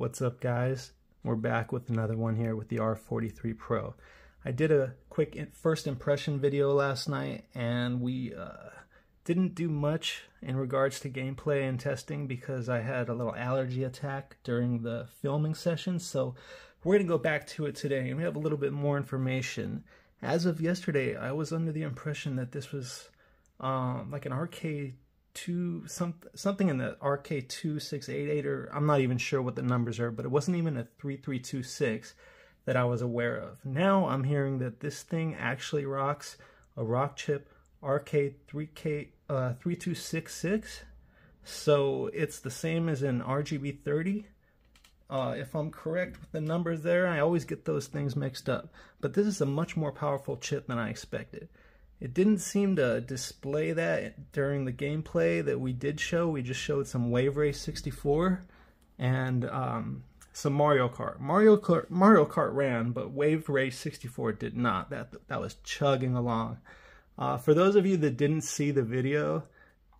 What's up guys? We're back with another one here with the R43 Pro. I did a quick first impression video last night and we uh, didn't do much in regards to gameplay and testing because I had a little allergy attack during the filming session so we're going to go back to it today and we have a little bit more information. As of yesterday I was under the impression that this was um, like an RK two some something in the RK two six eight eight or I'm not even sure what the numbers are, but it wasn't even a three three two six that I was aware of. Now I'm hearing that this thing actually rocks a Rockchip RK three K uh three two six six. So it's the same as an RGB thirty. Uh, if I'm correct with the numbers there, I always get those things mixed up. But this is a much more powerful chip than I expected. It didn't seem to display that during the gameplay that we did show. We just showed some Wave Race 64 and um, some Mario Kart. Mario Kart. Mario Kart ran, but Wave Race 64 did not. That that was chugging along. Uh, for those of you that didn't see the video,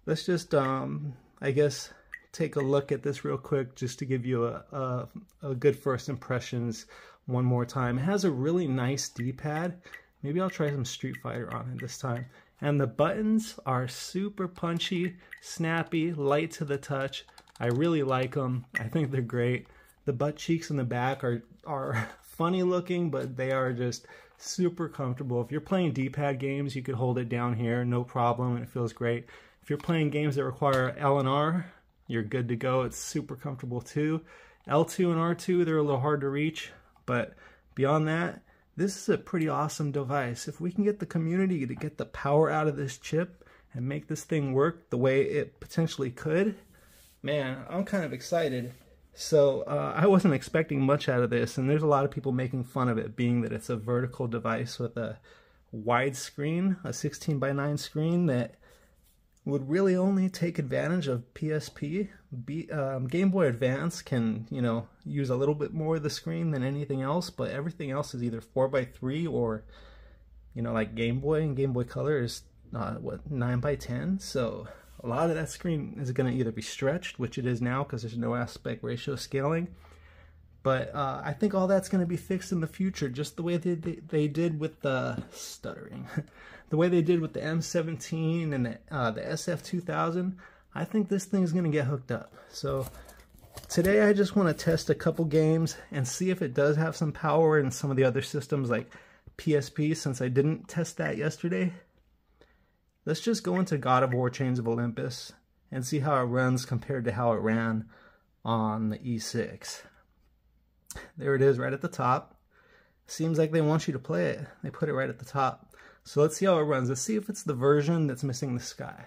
let's just, um, I guess, take a look at this real quick just to give you a, a, a good first impressions one more time. It has a really nice D-pad. Maybe I'll try some Street Fighter on it this time. And the buttons are super punchy, snappy, light to the touch. I really like them. I think they're great. The butt cheeks in the back are, are funny looking, but they are just super comfortable. If you're playing D-pad games, you could hold it down here, no problem, and it feels great. If you're playing games that require L and R, you're good to go. It's super comfortable too. L2 and R2, they're a little hard to reach, but beyond that, this is a pretty awesome device. If we can get the community to get the power out of this chip and make this thing work the way it potentially could, man, I'm kind of excited. So uh, I wasn't expecting much out of this, and there's a lot of people making fun of it, being that it's a vertical device with a wide screen, a 16 by 9 screen that would really only take advantage of PSP. Um, Game Boy Advance can, you know, use a little bit more of the screen than anything else, but everything else is either 4x3 or, you know, like Game Boy and Game Boy Color is, uh, what, 9x10? So a lot of that screen is going to either be stretched, which it is now because there's no aspect ratio scaling, but uh, I think all that's going to be fixed in the future, just the way they, they, they did with the stuttering. the way they did with the M17 and the, uh, the SF2000, I think this thing's going to get hooked up. So today I just want to test a couple games and see if it does have some power in some of the other systems like PSP since I didn't test that yesterday. Let's just go into God of War Chains of Olympus and see how it runs compared to how it ran on the E6. There it is right at the top. Seems like they want you to play it. They put it right at the top. So let's see how it runs. Let's see if it's the version that's missing the sky.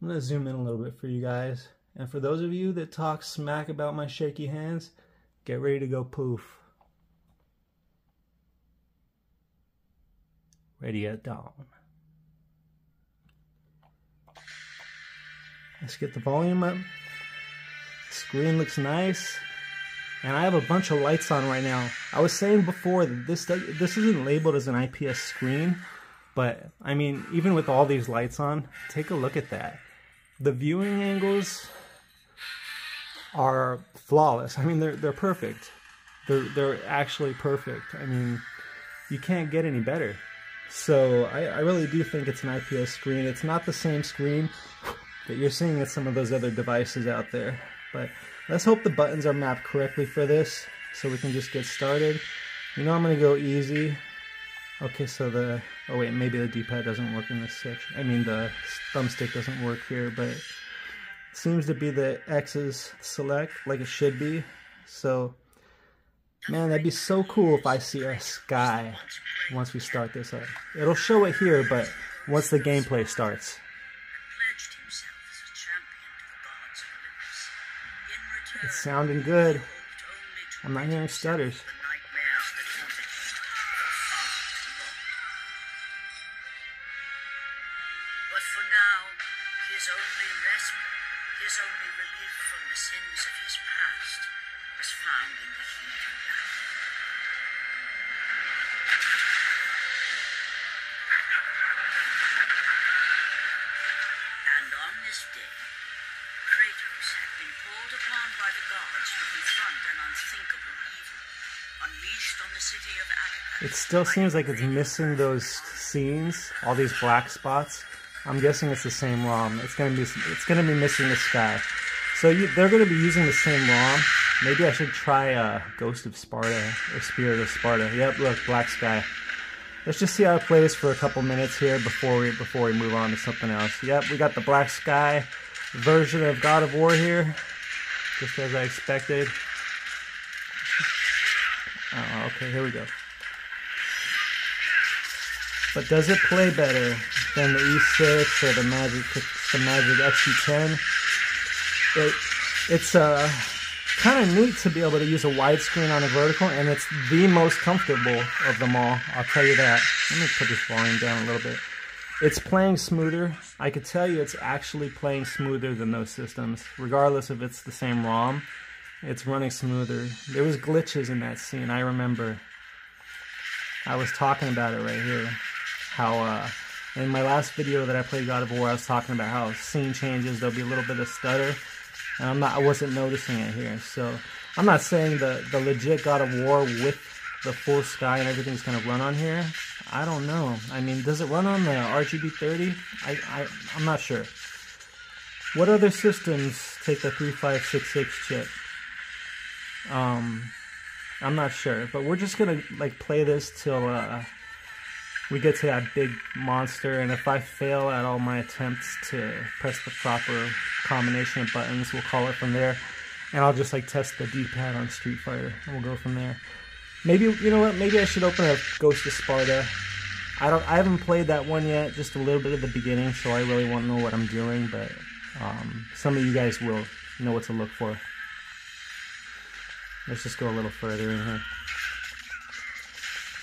I'm going to zoom in a little bit for you guys. And for those of you that talk smack about my shaky hands, get ready to go poof. Ready at dawn. Let's get the volume up. Screen looks nice. And I have a bunch of lights on right now. I was saying before that this this isn't labeled as an IPS screen, but I mean, even with all these lights on, take a look at that. The viewing angles are flawless. I mean, they're they're perfect. They're they're actually perfect. I mean, you can't get any better. So I, I really do think it's an IPS screen. It's not the same screen that you're seeing at some of those other devices out there. But let's hope the buttons are mapped correctly for this so we can just get started. You know I'm going to go easy. Okay, so the, oh wait, maybe the D-pad doesn't work in this section. I mean, the thumbstick doesn't work here, but it seems to be the X's select like it should be. So, man, that'd be so cool if I see a sky once we start this up. It'll show it here, but once the gameplay starts. It's sounding good. I'm not hearing stutters. Still seems like it's missing those scenes, all these black spots. I'm guessing it's the same ROM. It's gonna be it's gonna be missing the sky. So you, they're gonna be using the same ROM. Maybe I should try uh, Ghost of Sparta or Spirit of Sparta. Yep, look, black sky. Let's just see how it plays for a couple minutes here before we before we move on to something else. Yep, we got the black sky version of God of War here, just as I expected. Oh, okay, here we go. But does it play better than the E6 or the Magic the Magic XT10? It, it's uh, kind of neat to be able to use a widescreen on a vertical, and it's the most comfortable of them all. I'll tell you that. Let me put this volume down a little bit. It's playing smoother. I could tell you it's actually playing smoother than those systems, regardless if it's the same ROM. It's running smoother. There was glitches in that scene. I remember. I was talking about it right here. How uh, in my last video that I played God of War, I was talking about how scene changes. There'll be a little bit of stutter, and I'm not. I wasn't noticing it here. So I'm not saying the the legit God of War with the full sky and everything's gonna run on here. I don't know. I mean, does it run on the RGB 30? I, I I'm not sure. What other systems take the 3566 chip? Um, I'm not sure, but we're just gonna like play this till uh, we get to that big monster, and if I fail at all my attempts to press the proper combination of buttons, we'll call it from there, and I'll just like test the D-pad on Street Fighter, and we'll go from there. Maybe you know what? Maybe I should open up Ghost of Sparta. I don't. I haven't played that one yet. Just a little bit at the beginning, so I really won't know what I'm doing. But um, some of you guys will know what to look for. Let's just go a little further in here.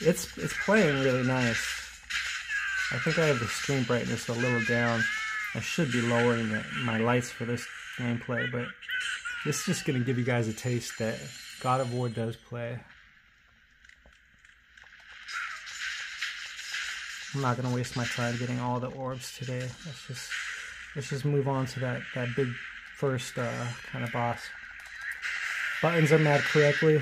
It's it's playing really nice. I think I have the screen brightness a little down. I should be lowering the, my lights for this gameplay, but this is just going to give you guys a taste that God of War does play. I'm not gonna waste my time getting all the orbs today. Let's just let's just move on to that that big first uh, kind of boss. Buttons are mapped correctly.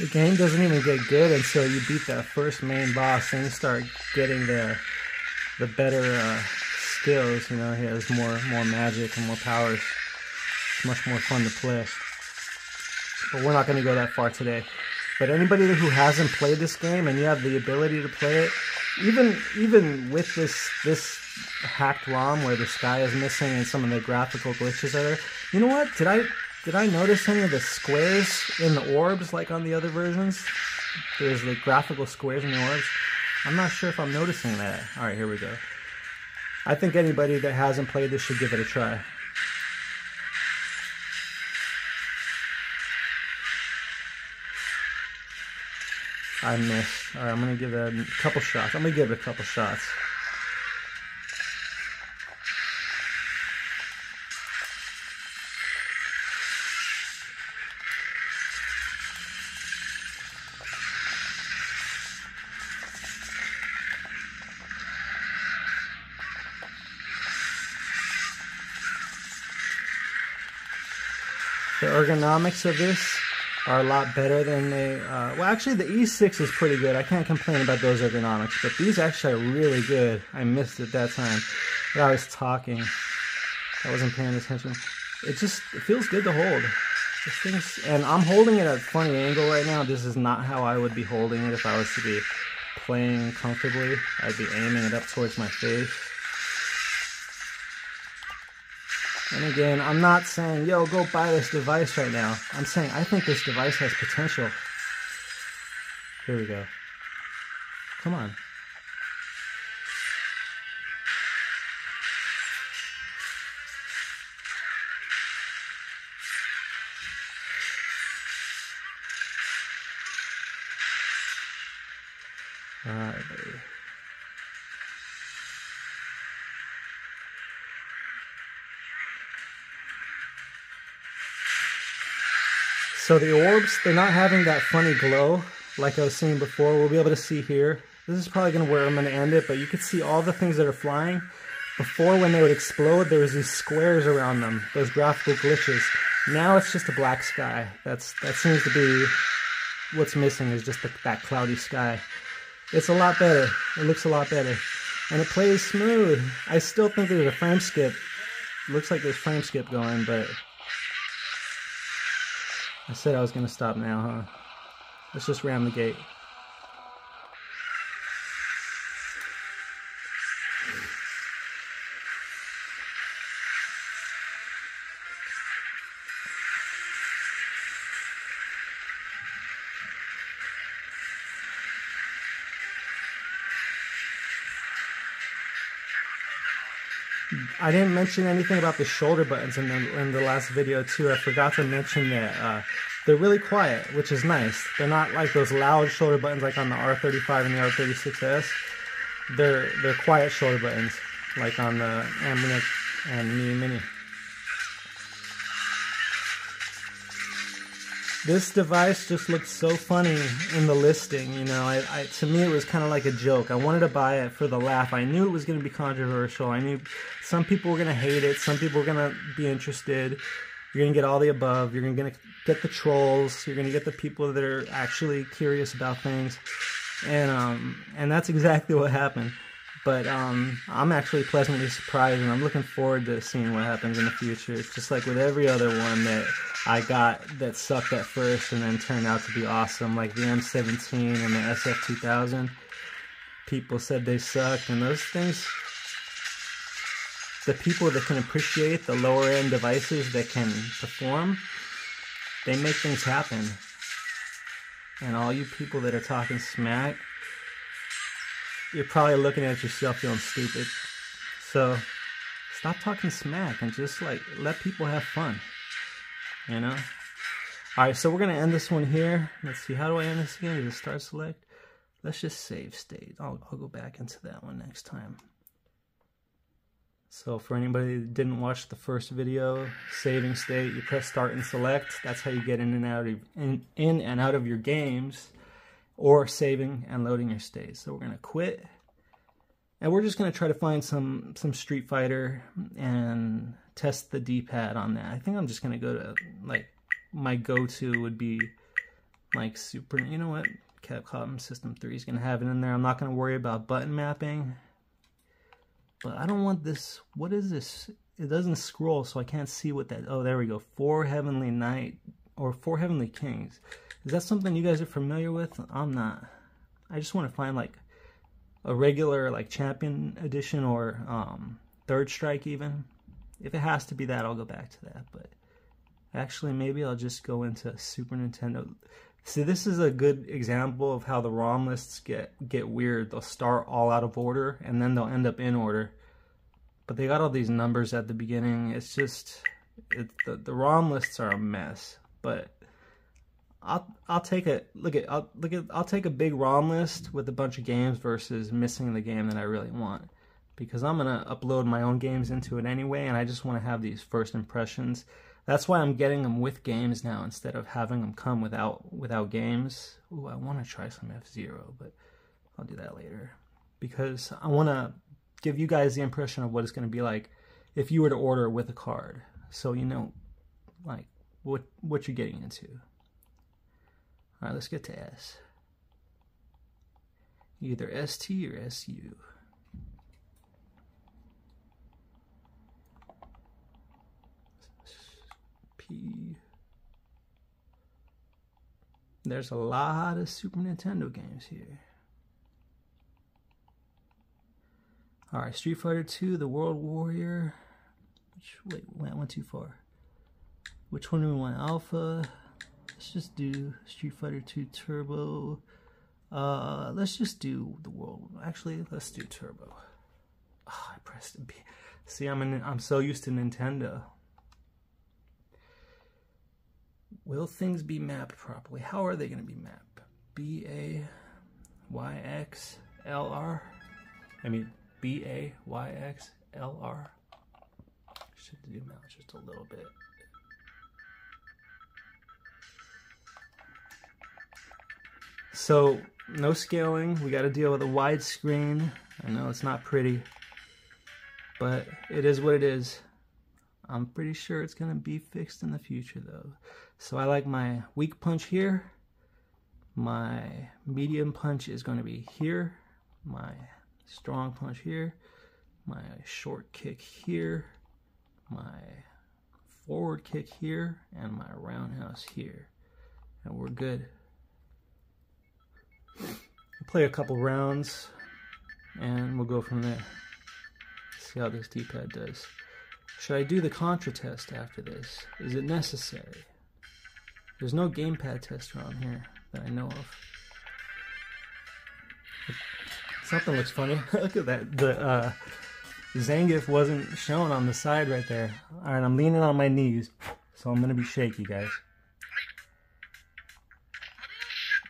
The game doesn't even get good until you beat that first main boss and you start getting the the better uh, skills. You know, he has more more magic and more powers. It's much more fun to play. But we're not going to go that far today. But anybody who hasn't played this game and you have the ability to play it, even even with this this hacked ROM where the sky is missing and some of the graphical glitches are there, you know what? Did I did I notice any of the squares in the orbs like on the other versions? There's like graphical squares in the orbs. I'm not sure if I'm noticing that. Alright, here we go. I think anybody that hasn't played this should give it a try. I missed. Alright, I'm gonna give it a couple shots. I'm gonna give it a couple shots. Ergonomics of this are a lot better than they. Uh, well, actually, the E6 is pretty good. I can't complain about those ergonomics, but these actually are really good. I missed it that time. But I was talking. I wasn't paying attention. It just it feels good to hold. This thing's, and I'm holding it at a funny angle right now. This is not how I would be holding it if I was to be playing comfortably. I'd be aiming it up towards my face. And again, I'm not saying, yo, go buy this device right now. I'm saying I think this device has potential. Here we go. Come on. So the orbs, they're not having that funny glow like I was saying before. We'll be able to see here. This is probably going to where I'm going to end it, but you can see all the things that are flying. Before, when they would explode, there was these squares around them, those graphical glitches. Now it's just a black sky. That's That seems to be what's missing is just the, that cloudy sky. It's a lot better. It looks a lot better. And it plays smooth. I still think there's a frame skip. Looks like there's frame skip going, but I said I was going to stop now, huh? Let's just ram the gate. I didn't mention anything about the shoulder buttons in the, in the last video too. I forgot to mention that uh, they're really quiet, which is nice. They're not like those loud shoulder buttons like on the R35 and the R36S. They're they're quiet shoulder buttons like on the Anbernic and Miyoo Mini. This device just looked so funny in the listing, you know. I, I to me it was kind of like a joke. I wanted to buy it for the laugh. I knew it was going to be controversial. I knew some people were going to hate it. Some people were going to be interested. You're going to get all the above. You're going to get the trolls. You're going to get the people that are actually curious about things. And um and that's exactly what happened. But um, I'm actually pleasantly surprised, and I'm looking forward to seeing what happens in the future. It's just like with every other one that I got that sucked at first and then turned out to be awesome, like the M17 and the SF2000. People said they sucked, and those things, the people that can appreciate the lower end devices that can perform, they make things happen. And all you people that are talking smack, you're probably looking at yourself feeling stupid. So stop talking smack and just like let people have fun. You know? Alright, so we're gonna end this one here. Let's see, how do I end this again? Is it start select? Let's just save state. I'll, I'll go back into that one next time. So for anybody that didn't watch the first video, saving state, you press start and select. That's how you get in and out of in, in and out of your games or saving and loading your state. So we're gonna quit. And we're just gonna try to find some some Street Fighter and test the D-pad on that. I think I'm just gonna go to like my go-to would be like Super. You know what? Capcom System 3 is gonna have it in there. I'm not gonna worry about button mapping. But I don't want this. What is this? It doesn't scroll, so I can't see what that. Oh, there we go. Four Heavenly Knight or Four Heavenly Kings. Is that something you guys are familiar with? I'm not. I just want to find like a regular like champion edition or um, third strike even. If it has to be that, I'll go back to that. But actually, maybe I'll just go into Super Nintendo. See, this is a good example of how the ROM lists get get weird. They'll start all out of order and then they'll end up in order. But they got all these numbers at the beginning. It's just it, the the ROM lists are a mess. But I'll I'll take a look at I'll look at I'll take a big ROM list with a bunch of games versus missing the game that I really want because I'm gonna upload my own games into it anyway, and I just want to have these first impressions. That's why I'm getting them with games now instead of having them come without without games. Ooh, I want to try some F Zero, but I'll do that later because I want to give you guys the impression of what it's going to be like if you were to order with a card, so you know, like what what you're getting into. All right, let's get to S. Either ST or SU. P. There's a lot of Super Nintendo games here. All right, Street Fighter 2, The World Warrior. Which, wait, went went too far. Which one do we want? Alpha. Let's just do Street Fighter 2 Turbo. Uh, let's just do the world. Actually, let's do Turbo. Oh, I pressed B. See, I'm in, I'm so used to Nintendo. Will things be mapped properly? How are they going to be mapped? B A Y X L R. I mean, B A Y X L R. Should do out just a little bit. So, no scaling. We got to deal with a wide screen. I know it's not pretty, but it is what it is. I'm pretty sure it's going to be fixed in the future, though. So, I like my weak punch here. My medium punch is going to be here. My strong punch here. My short kick here. My forward kick here. And my roundhouse here. And we're good play a couple rounds and we'll go from there. See how this D-pad does. Should I do the contra test after this? Is it necessary? There's no gamepad test around here that I know of. Something looks funny. Look at that. The uh, Zangief wasn't shown on the side right there. Alright, I'm leaning on my knees, so I'm going to be shaky, guys.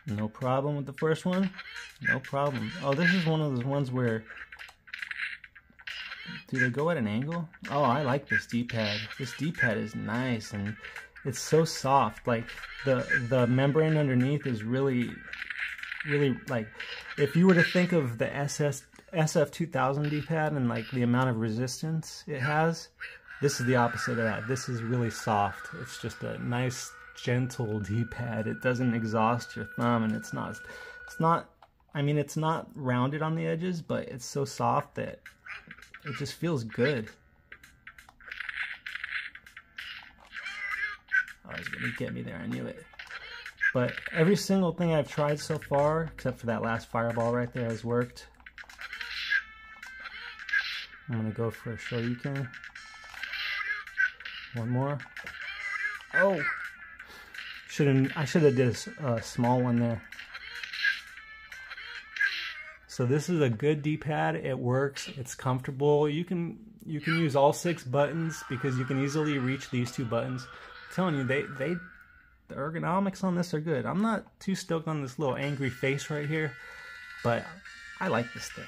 No problem with the first one. No problem. Oh, this is one of those ones where... Do they go at an angle? Oh, I like this D-pad. This D-pad is nice and it's so soft. Like, the, the membrane underneath is really, really, like... If you were to think of the SS, SF2000 D-pad and, like, the amount of resistance it has, this is the opposite of that. This is really soft. It's just a nice gentle D-pad. It doesn't exhaust your thumb and it's not it's not I mean it's not rounded on the edges, but it's so soft that it just feels good. Oh, it's gonna get me there, I knew it. But every single thing I've tried so far, except for that last fireball right there, has worked. I'm gonna go for a Shoryuken. One more. Oh! Should have I should have did a, a small one there. So this is a good D-pad. It works. It's comfortable. You can you can use all six buttons because you can easily reach these two buttons. I'm telling you, they they the ergonomics on this are good. I'm not too stoked on this little angry face right here, but I like this thing.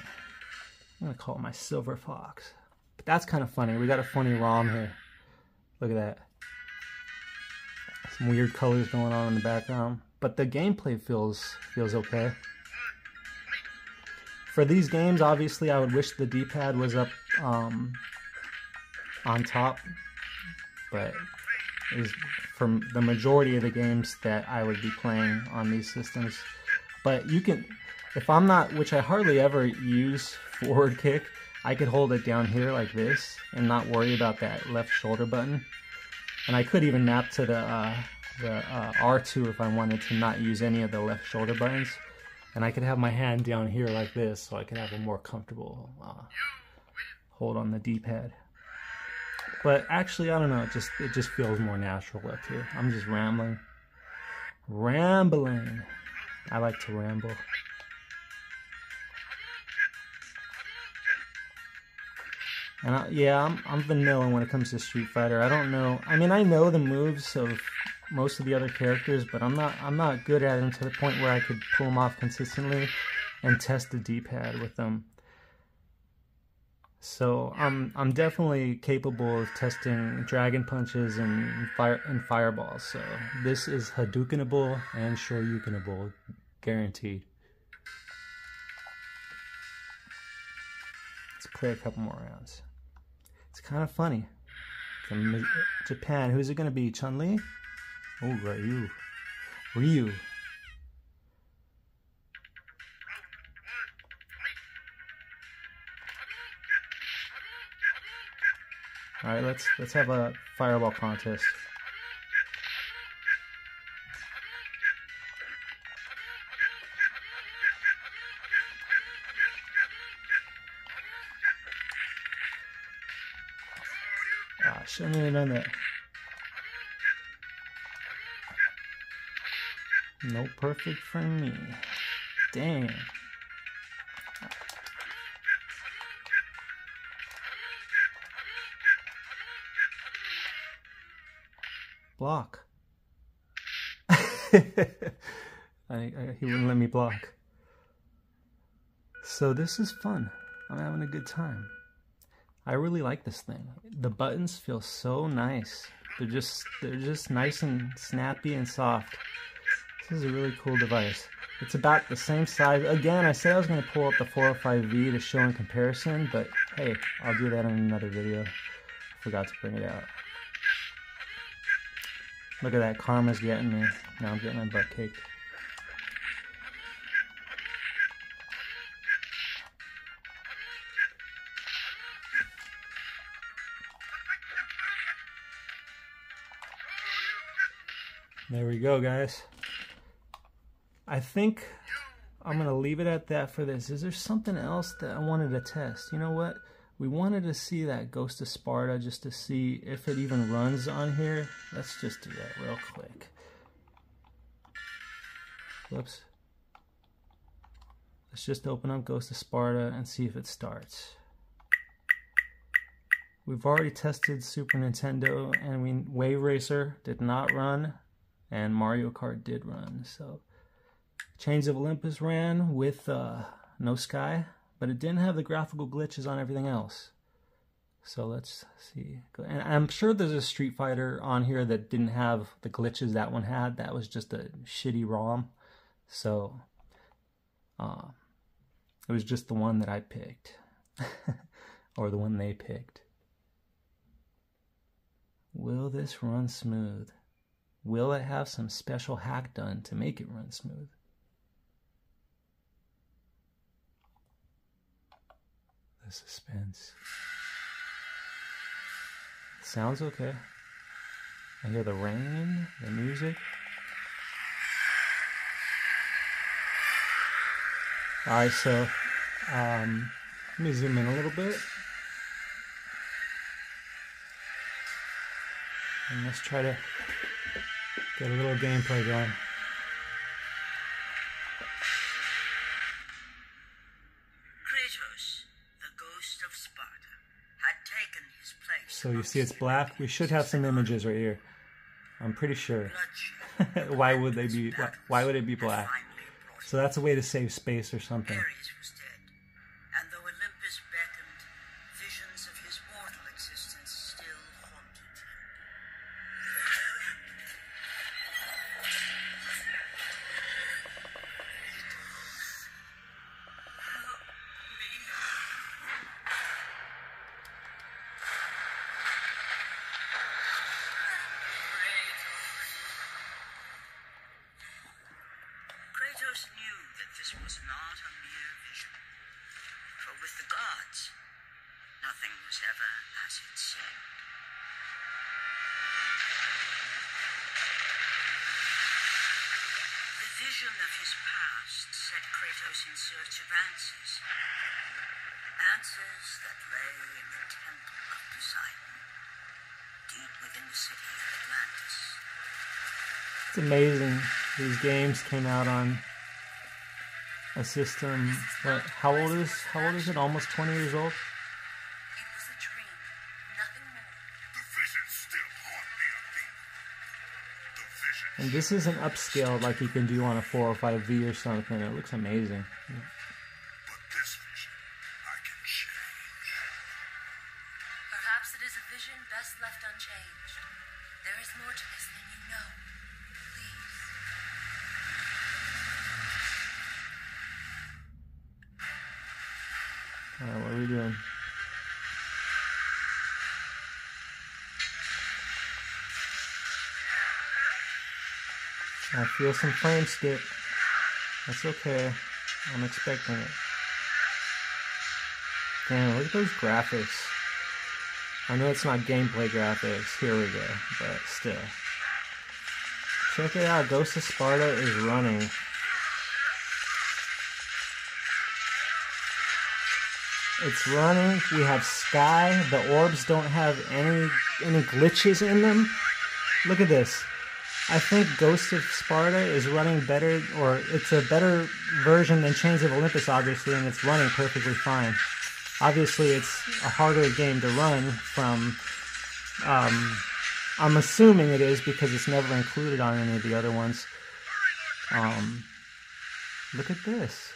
I'm gonna call it my silver fox. But that's kind of funny. We got a funny ROM here. Look at that some weird colors going on in the background, but the gameplay feels feels okay. For these games, obviously, I would wish the D-pad was up um, on top, but is from the majority of the games that I would be playing on these systems. But you can, if I'm not, which I hardly ever use forward kick, I could hold it down here like this and not worry about that left shoulder button. And I could even map to the, uh, the uh, R2 if I wanted to not use any of the left shoulder buttons. And I could have my hand down here like this so I could have a more comfortable uh, hold on the D-pad. But actually, I don't know, it just, it just feels more natural up here. I'm just rambling. Rambling. I like to ramble. And I, yeah, I'm, I'm vanilla when it comes to Street Fighter. I don't know. I mean, I know the moves of most of the other characters, but I'm not I'm not good at them to the point where I could pull them off consistently and test the D-pad with them. So I'm I'm definitely capable of testing dragon punches and fire and fireballs. So this is Hadoukenable and Shoryukenable, guaranteed. Let's play a couple more rounds. Kind of funny. Japan, who's it going to be? Chun Li? Oh, Ryu. Ryu. All right, let's let's have a fireball contest. Shouldn't have done that. No perfect for me. Dang. Block. I, I, he wouldn't let me block. So this is fun. I'm having a good time. I really like this thing. The buttons feel so nice. They're just they're just nice and snappy and soft. This is a really cool device. It's about the same size. Again, I said I was going to pull up the 405V to show in comparison, but hey, I'll do that in another video. Forgot to bring it out. Look at that, karma's getting me. Now I'm getting my butt kicked. There we go, guys. I think I'm going to leave it at that for this. Is there something else that I wanted to test? You know what? We wanted to see that Ghost of Sparta just to see if it even runs on here. Let's just do that real quick. Whoops. Let's just open up Ghost of Sparta and see if it starts. We've already tested Super Nintendo and we Wave Racer did not run and Mario Kart did run. So Chains of Olympus ran with uh, no sky, but it didn't have the graphical glitches on everything else. So let's see. And I'm sure there's a Street Fighter on here that didn't have the glitches that one had. That was just a shitty ROM. So uh, it was just the one that I picked. or the one they picked. Will this run smooth? Will it have some special hack done to make it run smooth? The suspense. Sounds okay. I hear the rain, the music. Alright, so um, let me zoom in a little bit. And let's try to get a little gameplay going. Kratos, the ghost of Sparta, had taken his place. So you see it's black. We should have some images right here. I'm pretty sure. Why would they be why, why would it be black? So that's a way to save space or something. Gods, nothing was ever as it seemed. The vision of his past set Kratos in search of answers. Answers that lay in the temple of Poseidon, deep within the city of Atlantis. It's amazing. These games came out on a system. What? How old is? How old is it? Almost 20 years old. It was a dream, nothing more. The visions still haunt me, Athena. The visions. And this isn't upscaled like you can do on a 405V or something. It looks amazing. But this vision, I can change. Perhaps it is a vision best left unchanged. There is more to this than you know. Please. Alright, what are we doing? I feel some frame skip. That's okay. I'm expecting it. Damn, look at those graphics. I know it's not gameplay graphics. Here we go. But still. Check it out. Ghost of Sparta is running. It's running. We have sky. The orbs don't have any any glitches in them. Look at this. I think Ghost of Sparta is running better, or it's a better version than Chains of Olympus, obviously, and it's running perfectly fine. Obviously, it's a harder game to run from. Um, I'm assuming it is because it's never included on any of the other ones. Um, look at this.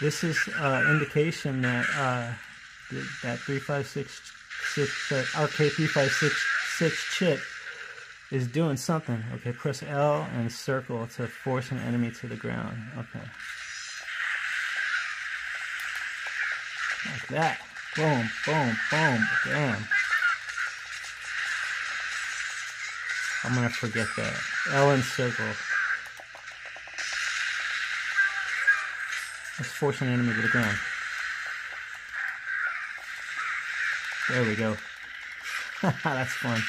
this is uh, indication that uh, that three five six six that RK three five six six chip is doing something. Okay, press L and circle to force an enemy to the ground. Okay. Like that. Boom, boom, boom. Damn. I'm gonna forget that. L and circle. Let's force an enemy to the ground. There we go. That's fun.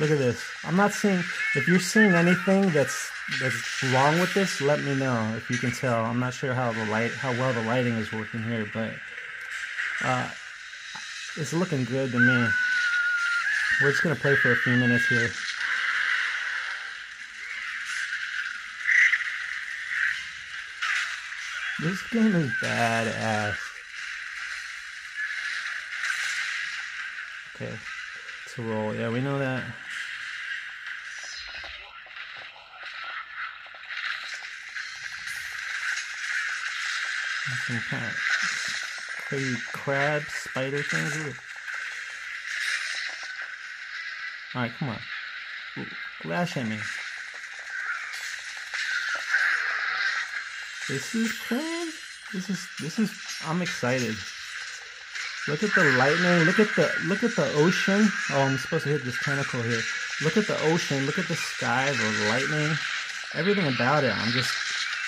Look at this. I'm not seeing. If you're seeing anything that's that's wrong with this, let me know. If you can tell, I'm not sure how the light, how well the lighting is working here, but uh, it's looking good to me. We're just gonna play for a few minutes here. This game is badass. Okay, to roll. Yeah, we know that. Some kind of crazy crab spider things. Alright, come on. Ooh, Lash at me. This is cool. This is this is I'm excited. Look at the lightning. Look at the look at the ocean. Oh, I'm supposed to hit this tentacle here. Look at the ocean. Look at the sky, the lightning. Everything about it. I'm just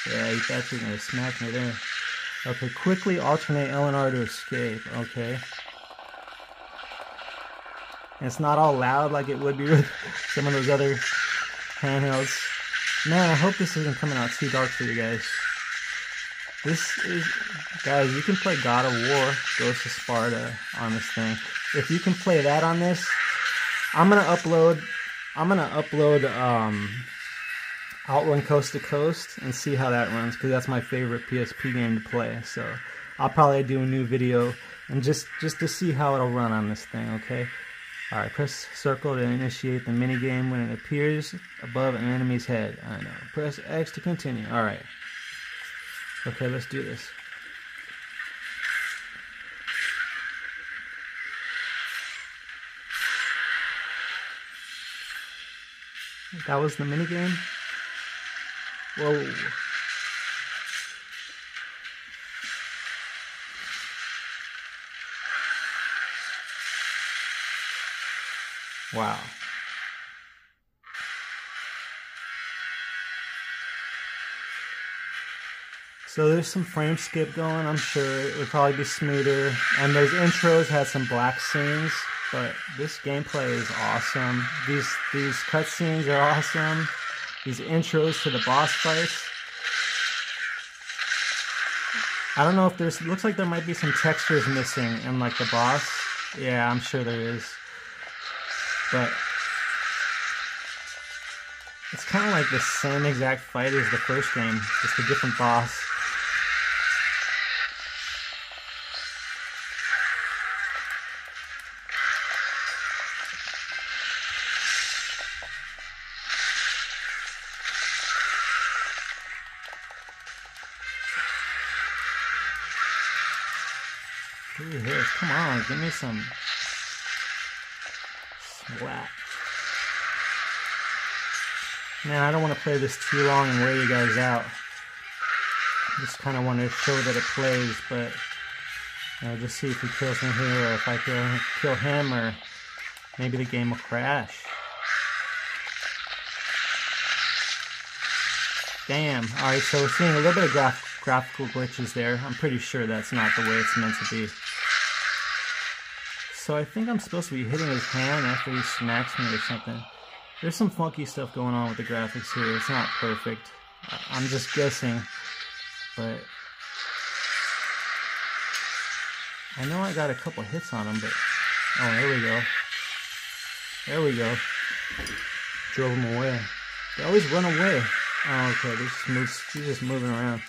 yeah. He's actually gonna smack me there. Okay, quickly alternate L and R to escape. Okay. And it's not all loud like it would be with some of those other handhelds. Man, I hope this isn't coming out too dark for you guys. This is, guys, you can play God of War, Ghost of Sparta on this thing. If you can play that on this, I'm gonna upload, I'm gonna upload um, Outrun Coast to Coast and see how that runs because that's my favorite PSP game to play. So I'll probably do a new video and just just to see how it'll run on this thing. Okay. All right. Press circle to initiate the minigame when it appears above an enemy's head. I know. Press X to continue. All right. Okay, let's do this. That was the minigame? Whoa. Wow. So there's some frame skip going. I'm sure it would probably be smoother. And those intros had some black scenes, but this gameplay is awesome. These these cutscenes are awesome. These intros to the boss fights. I don't know if there's. Looks like there might be some textures missing in like the boss. Yeah, I'm sure there is. But it's kind of like the same exact fight as the first game, just a different boss. Give me some slap. Man, I don't want to play this too long and wear you guys out. Just kind of want to show that it plays, but you know, just see if he kills me here, or if I kill kill him, or maybe the game will crash. Damn. All right, so we're seeing a little bit of graph graphical glitches there. I'm pretty sure that's not the way it's meant to be. So I think I'm supposed to be hitting his hand after he smacks me or something. There's some funky stuff going on with the graphics here. It's not perfect. I'm just guessing, but I know I got a couple hits on him. But oh, there we go. There we go. Drove him away. They always run away. Oh, okay. They're just, move, she's just moving around.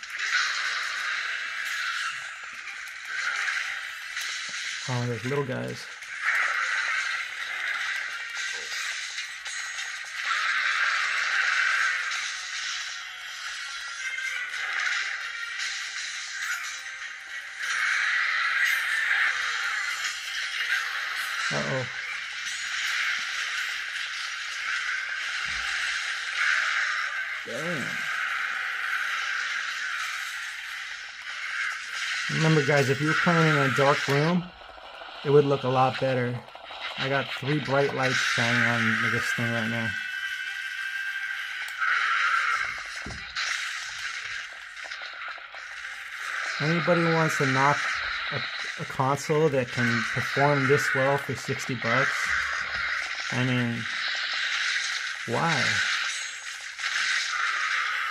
following those little guys. Uh-oh. Damn. Remember guys, if you're playing in a dark room, it would look a lot better. I got three bright lights shining on this thing right now. Anybody wants to knock a, a console that can perform this well for 60 bucks? I mean, why?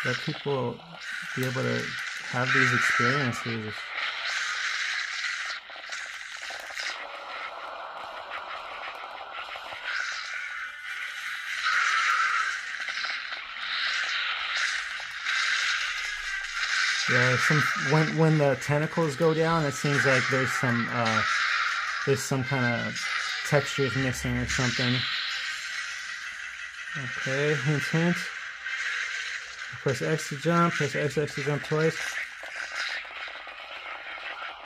Let people be able to have these experiences. Yeah, some when when the tentacles go down, it seems like there's some uh, there's some kind of textures missing or something. Okay, hint, hint. Press X to jump. Press X, X to jump twice.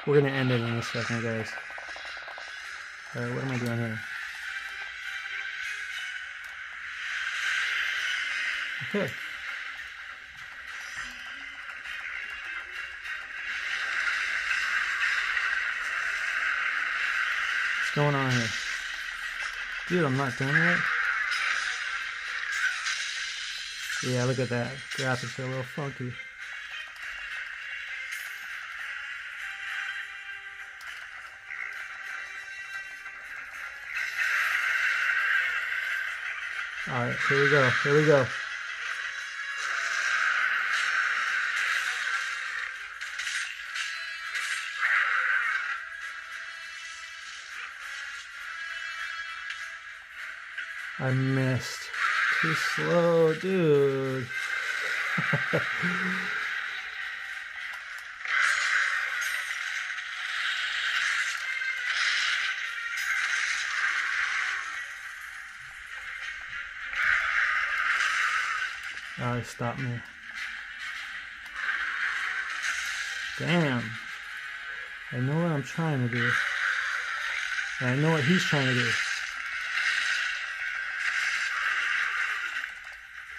We're gonna end it in a second, guys. Alright, what am I doing here? Okay. Going on here? Dude, I'm not doing it. Yeah, look at that. Graphics are a little funky. Alright, here we go. Here we go. I missed. Too slow, dude. Oh, he stopped me. Damn. I know what I'm trying to do. And I know what he's trying to do.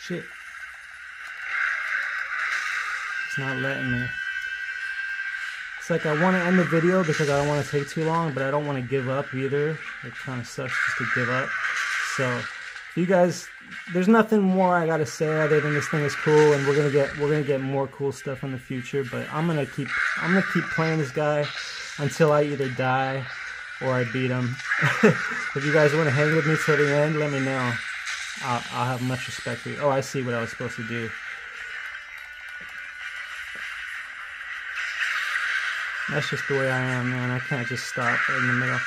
Shit. It's not letting me. It's like I want to end the video because I don't want to take too long, but I don't want to give up either. It kind of sucks just to give up. So, you guys, there's nothing more I gotta say other than this thing is cool, and we're gonna get we're gonna get more cool stuff in the future. But I'm gonna keep I'm gonna keep playing this guy until I either die or I beat him. if you guys want to hang with me till the end, let me know. I'll, I'll have much respect for you. Oh, I see what I was supposed to do. That's just the way I am, man. I can't just stop in the middle.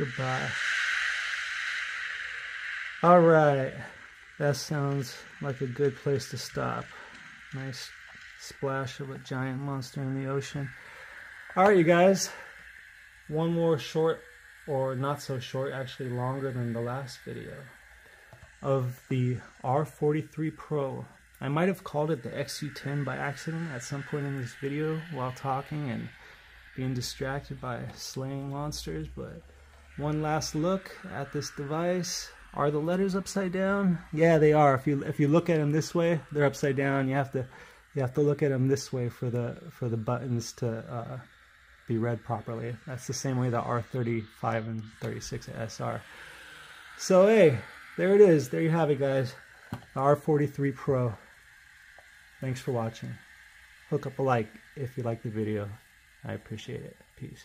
Goodbye. All right. That sounds like a good place to stop. Nice splash of a giant monster in the ocean. All right, you guys. One more short, or not so short, actually longer than the last video, of the R43 Pro. I might have called it the XU10 by accident at some point in this video while talking and being distracted by slaying monsters, but one last look at this device. Are the letters upside down? Yeah, they are. If you if you look at them this way, they're upside down. You have to you have to look at them this way for the for the buttons to uh, be read properly. That's the same way the R35 and 36 SR. So hey, there it is. There you have it, guys. The R43 Pro. Thanks for watching. Hook up a like if you like the video. I appreciate it. Peace.